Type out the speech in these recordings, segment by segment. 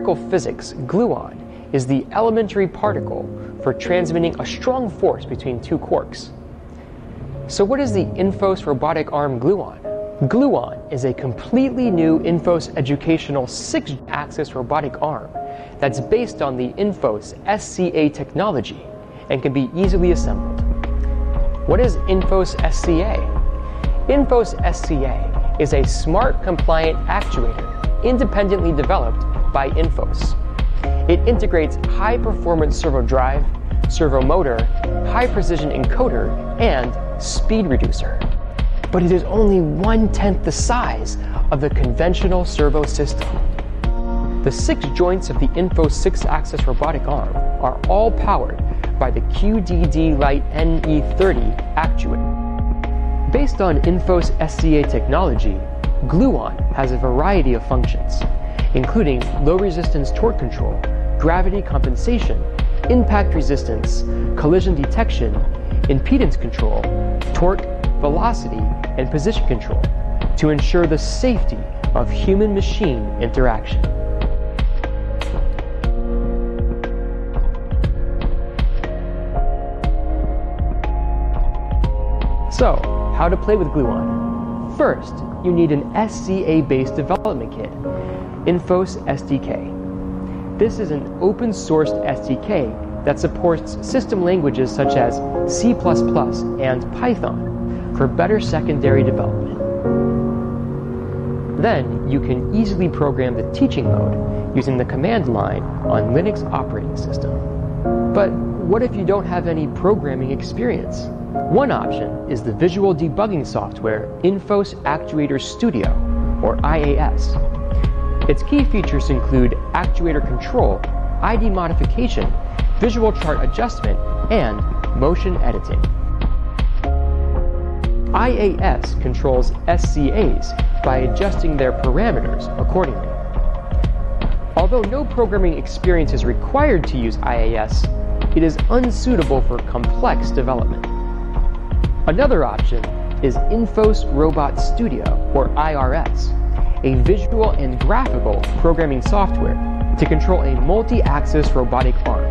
Particle physics, gluon is the elementary particle for transmitting a strong force between two quarks. So, what is the INNFOS robotic arm gluon? Gluon is a completely new INNFOS educational six axis robotic arm that's based on the INNFOS SCA technology and can be easily assembled. What is INNFOS SCA? INNFOS SCA is a smart compliant actuator independently developed by INNFOS. It integrates high performance servo drive, servo motor, high precision encoder, and speed reducer. But it is only one tenth the size of the conventional servo system. The six joints of the INNFOS six axis robotic arm are all powered by the QDD Lite NE30 actuator. Based on INNFOS SCA technology, Gluon has a variety of functions, including low resistance torque control, gravity compensation, impact resistance, collision detection, impedance control, torque, velocity, and position control to ensure the safety of human machine interaction. So, how to play with Gluon? First, you need an SCA-based development kit, INNFOS SDK. This is an open sourced SDK that supports system languages such as C++ and Python for better secondary development. Then you can easily program the teaching mode using the command line on Linux operating system. But what if you don't have any programming experience? One option is the visual debugging software INNFOS Actuator Studio, or IAS. Its key features include actuator control, ID modification, visual chart adjustment, and motion editing. IAS controls SCAs by adjusting their parameters accordingly. Although no programming experience is required to use IAS, it is unsuitable for complex development. Another option is INNFOS Robot Studio, or IRS, a visual and graphical programming software to control a multi axis robotic arm.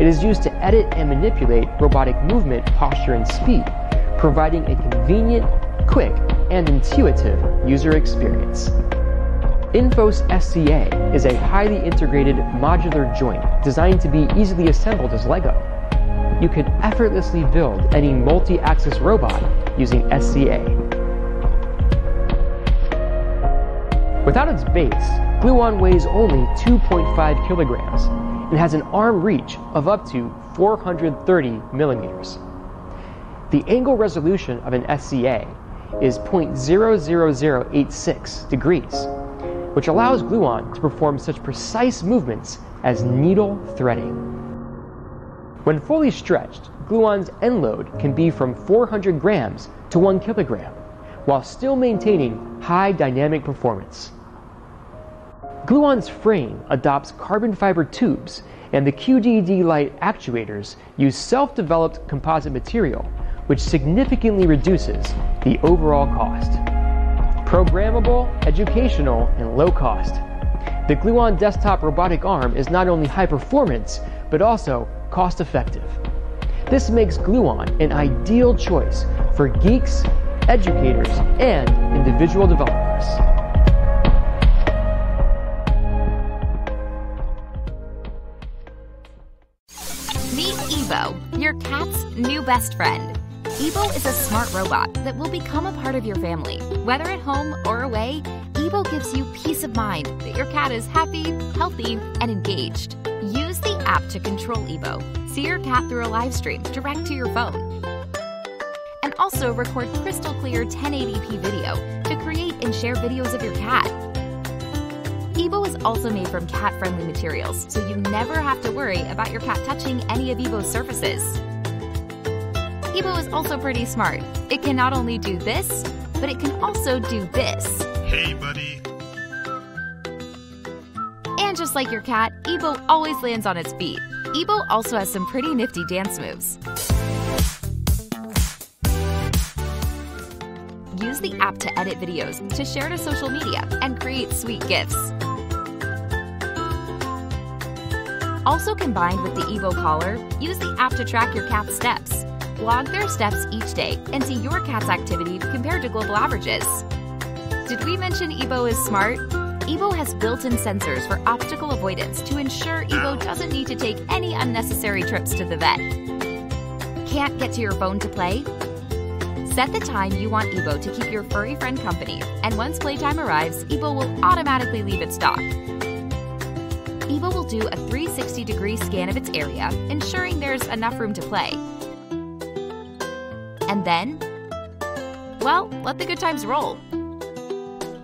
It is used to edit and manipulate robotic movement, posture, and speed, providing a convenient, quick, and intuitive user experience. INNFOS SCA is a highly integrated modular joint designed to be easily assembled as Lego. You can effortlessly build any multi axis robot using SCA. Without its base, Gluon weighs only 2.5 kilograms and has an arm reach of up to 430 millimeters. The angle resolution of an SCA is 0.00086 degrees, which allows Gluon to perform such precise movements as needle threading. When fully stretched, Gluon's end load can be from 400 grams to 1 kilogram, while still maintaining high dynamic performance. Gluon's frame adopts carbon fiber tubes, and the QDD Lite actuators use self developed composite material, which significantly reduces the overall cost. Programmable, educational, and low cost. The Gluon desktop robotic arm is not only high performance, but also cost effective. This makes Gluon an ideal choice for geeks, educators, and individual developers. Meet Ebo, your cat's new best friend. Ebo is a smart robot that will become a part of your family. Whether at home or away, Ebo gives you peace of mind that your cat is happy, healthy, and engaged. Use the app to control Ebo. See your cat through a live stream direct to your phone. And also record crystal clear 1080p video to create and share videos of your cat. Ebo is also made from cat friendly materials, so you never have to worry about your cat touching any of Ebo's surfaces. Ebo is also pretty smart. It can not only do this, but it can also do this. Hey, buddy. And just like your cat, Ebo always lands on its feet. Ebo also has some pretty nifty dance moves. Use the app to edit videos, to share to social media, and create sweet gifts. Also combined with the Ebo collar, use the app to track your cat's steps. Log their steps each day and see your cat's activity compared to global averages. Did we mention Ebo is smart? Ebo has built-in sensors for obstacle avoidance to ensure Ebo doesn't need to take any unnecessary trips to the vet. Can't get to your phone to play? Set the time you want Ebo to keep your furry friend company, and once playtime arrives, Ebo will automatically leave its dock. Ebo will do a 360 degree scan of its area, ensuring there's enough room to play. And then, well, let the good times roll.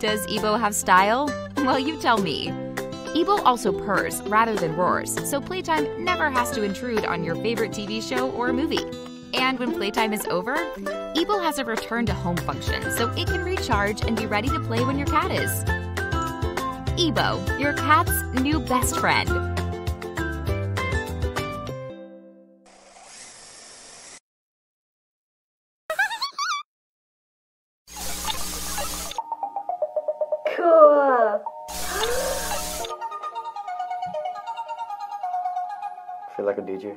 Does Ebo have style? Well, you tell me. Ebo also purrs rather than roars, so playtime never has to intrude on your favorite TV show or movie. And when playtime is over, Ebo has a return to home function, so it can recharge and be ready to play when your cat is. Ebo, your cat's new best friend. A DJ.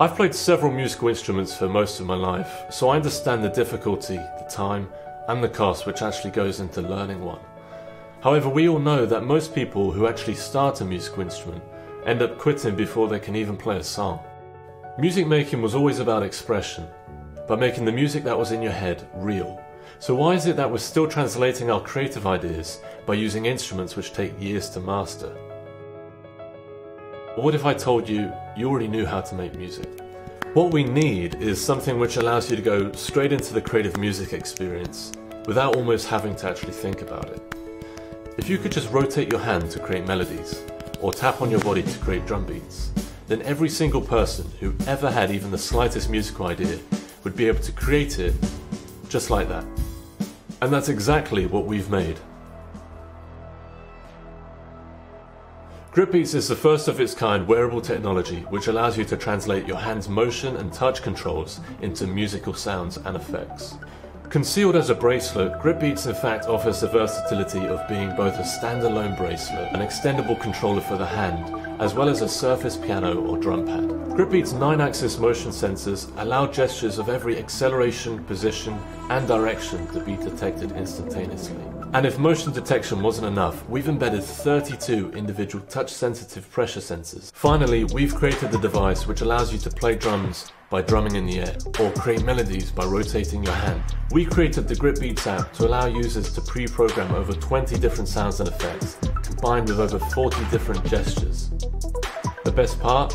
I've played several musical instruments for most of my life, so I understand the difficulty, the time, and the cost which actually goes into learning one. However, we all know that most people who actually start a musical instrument end up quitting before they can even play a song. Music making was always about expression, by making the music that was in your head real. So why is it that we're still translating our creative ideas by using instruments which take years to master? What if I told you you already knew how to make music? What we need is something which allows you to go straight into the creative music experience without almost having to actually think about it. If you could just rotate your hand to create melodies, or tap on your body to create drum beats, then every single person who ever had even the slightest musical idea would be able to create it just like that. And that's exactly what we've made. GripBeats is the first of its kind wearable technology which allows you to translate your hand's motion and touch controls into musical sounds and effects. Concealed as a bracelet, GripBeats in fact offers the versatility of being both a standalone bracelet, an extendable controller for the hand, as well as a surface piano or drum pad. GripBeats 9-axis motion sensors allow gestures of every acceleration, position, and direction to be detected instantaneously. And if motion detection wasn't enough, we've embedded 32 individual touch-sensitive pressure sensors. Finally, we've created the device which allows you to play drums by drumming in the air, or create melodies by rotating your hand. We created the Grip Beats app to allow users to pre-program over 20 different sounds and effects, combined with over 40 different gestures. The best part?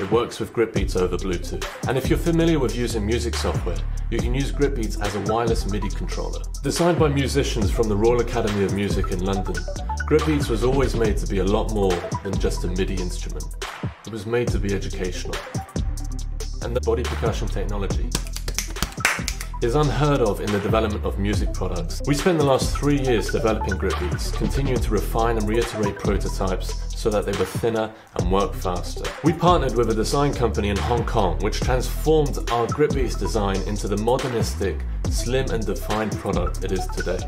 It works with GripBeats over Bluetooth. And if you're familiar with using music software, you can use GripBeats as a wireless MIDI controller. Designed by musicians from the Royal Academy of Music in London, GripBeats was always made to be a lot more than just a MIDI instrument. It was made to be educational. And the body percussion technology is unheard of in the development of music products. We spent the last three years developing GripBeats, continuing to refine and reiterate prototypes so that they were thinner and work faster. We partnered with a design company in Hong Kong which transformed our GripBeats design into the modernistic, slim and defined product it is today.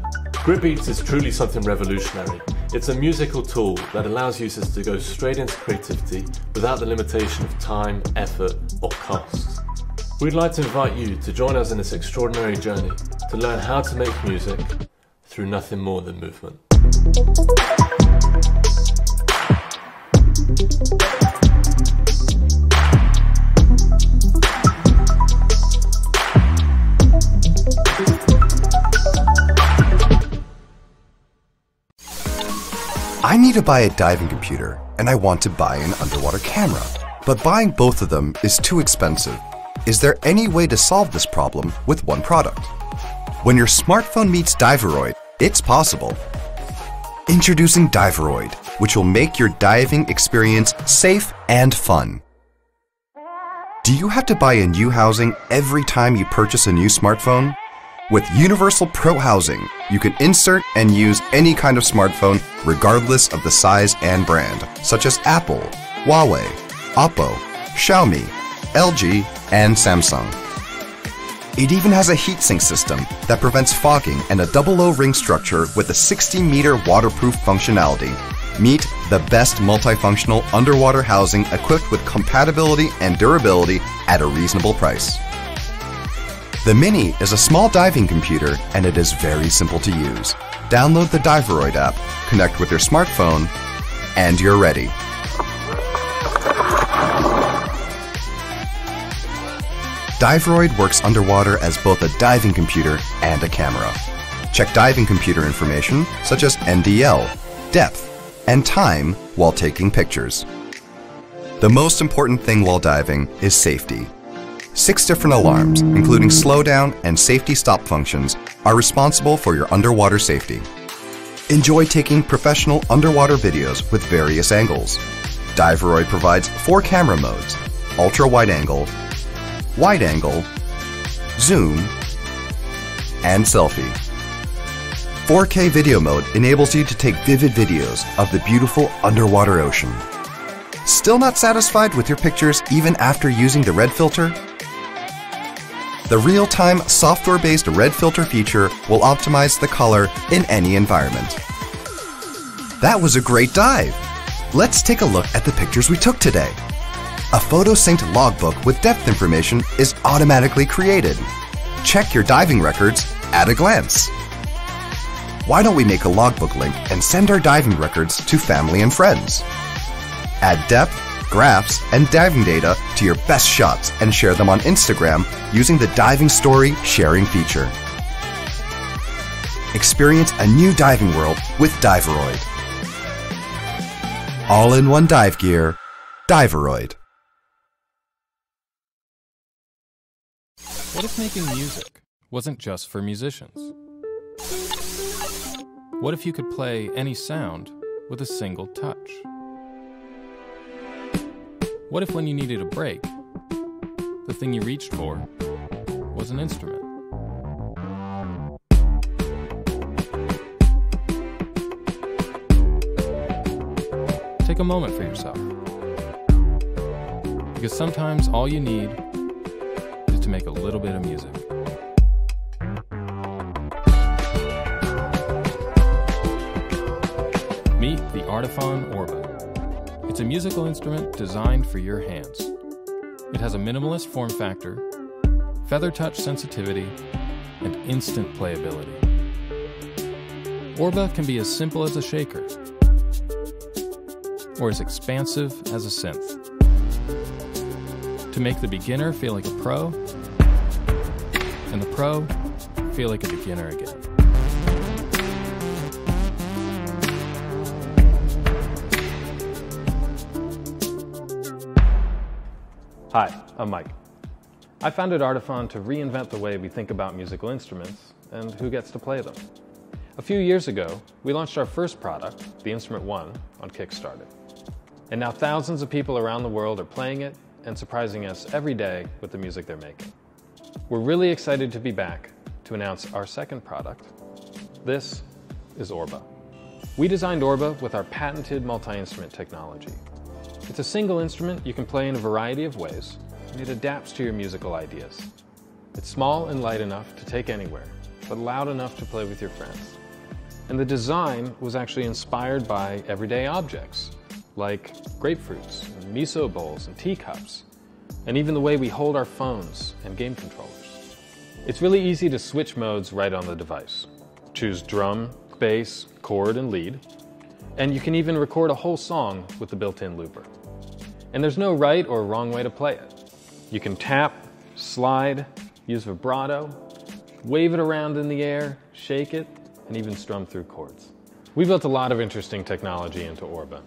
GripBeats is truly something revolutionary. It's a musical tool that allows users to go straight into creativity without the limitation of time, effort or cost. We'd like to invite you to join us in this extraordinary journey to learn how to make music through nothing more than movement. I need to buy a diving computer and I want to buy an underwater camera, but buying both of them is too expensive. Is there any way to solve this problem with one product? When your smartphone meets Diveroid, it's possible. Introducing Diveroid, which will make your diving experience safe and fun. Do you have to buy a new housing every time you purchase a new smartphone? With Universal Pro housing, you can insert and use any kind of smartphone regardless of the size and brand, such as Apple, Huawei, Oppo, Xiaomi, LG, and Samsung. It even has a heatsink system that prevents fogging and a double O ring structure with a 60 meter waterproof functionality. Meet the best multifunctional underwater housing equipped with compatibility and durability at a reasonable price. The Mini is a small diving computer and it is very simple to use. Download the Diveroid app, connect with your smartphone, and you're ready. Diveroid works underwater as both a diving computer and a camera. Check diving computer information such as NDL, depth, and time while taking pictures. The most important thing while diving is safety. Six different alarms, including slowdown and safety stop functions, are responsible for your underwater safety. Enjoy taking professional underwater videos with various angles. Diveroid provides four camera modes ultra wide angle, wide angle, zoom, and selfie. 4K video mode enables you to take vivid videos of the beautiful underwater ocean. Still not satisfied with your pictures even after using the red filter? The real-time software-based red filter feature will optimize the color in any environment. That was a great dive! Let's take a look at the pictures we took today. A photo synced logbook with depth information is automatically created. Check your diving records at a glance. Why don't we make a logbook link and send our diving records to family and friends? Add depth, graphs, and diving data to your best shots and share them on Instagram using the Diving Story sharing feature. Experience a new diving world with Diveroid. All in one dive gear, Diveroid. What if making music wasn't just for musicians? What if you could play any sound with a single touch? What if when you needed a break, the thing you reached for was an instrument? Take a moment for yourself. Because sometimes all you need make a little bit of music. Meet the Artiphon Orba. It's a musical instrument designed for your hands. It has a minimalist form factor, feather touch sensitivity, and instant playability. Orba can be as simple as a shaker or as expansive as a synth. To make the beginner feel like a pro, and the pro feel like a beginner again. Hi, I'm Mike. I founded Artiphon to reinvent the way we think about musical instruments and who gets to play them. A few years ago, we launched our first product, the Instrument One, on Kickstarter. And now thousands of people around the world are playing it and surprising us every day with the music they're making. We're really excited to be back to announce our second product. This is Orba. We designed Orba with our patented multi-instrument technology. It's a single instrument you can play in a variety of ways, and it adapts to your musical ideas. It's small and light enough to take anywhere, but loud enough to play with your friends. And the design was actually inspired by everyday objects, like grapefruits, and miso bowls, and teacups, and even the way we hold our phones and game controllers. It's really easy to switch modes right on the device. Choose drum, bass, chord, and lead, and you can even record a whole song with the built-in looper. And there's no right or wrong way to play it. You can tap, slide, use vibrato, wave it around in the air, shake it, and even strum through chords. We built a lot of interesting technology into Orba.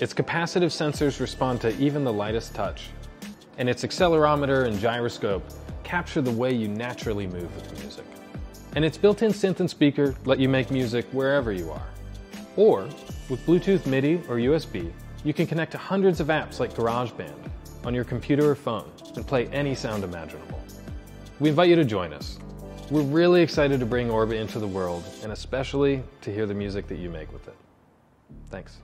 Its capacitive sensors respond to even the lightest touch, and its accelerometer and gyroscope capture the way you naturally move with music. And its built-in synth and speaker let you make music wherever you are. Or, with Bluetooth MIDI or USB, you can connect to hundreds of apps like GarageBand on your computer or phone and play any sound imaginable. We invite you to join us. We're really excited to bring Orba into the world, and especially to hear the music that you make with it. Thanks.